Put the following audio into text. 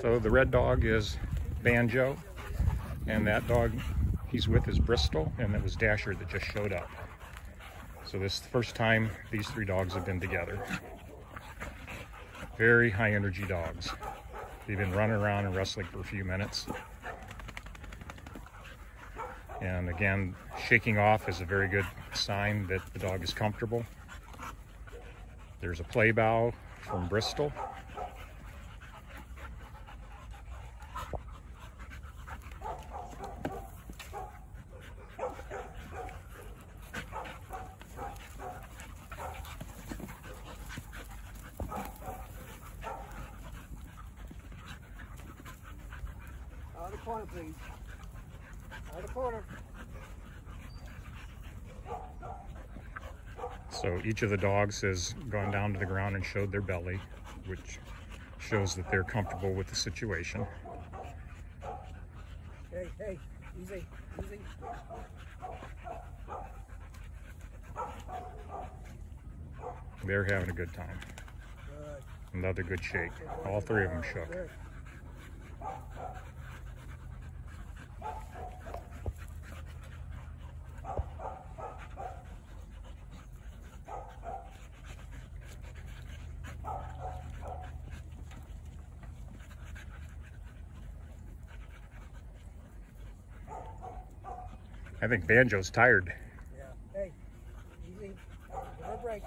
So the red dog is Banjo, and that dog he's with is Bristol, and it was Dasher that just showed up. So this is the first time these three dogs have been together. Very high energy dogs. They've been running around and wrestling for a few minutes. And again, shaking off is a very good sign that the dog is comfortable. There's a play bow from Bristol. Corner, please. Out of the corner. So each of the dogs has gone down to the ground and showed their belly, which shows that they're comfortable with the situation. Hey, hey, easy, easy. They're having a good time. Good. Another good shake. All three of them shook. Good. I think Banjo's tired. Yeah. Hey, easy. Our break.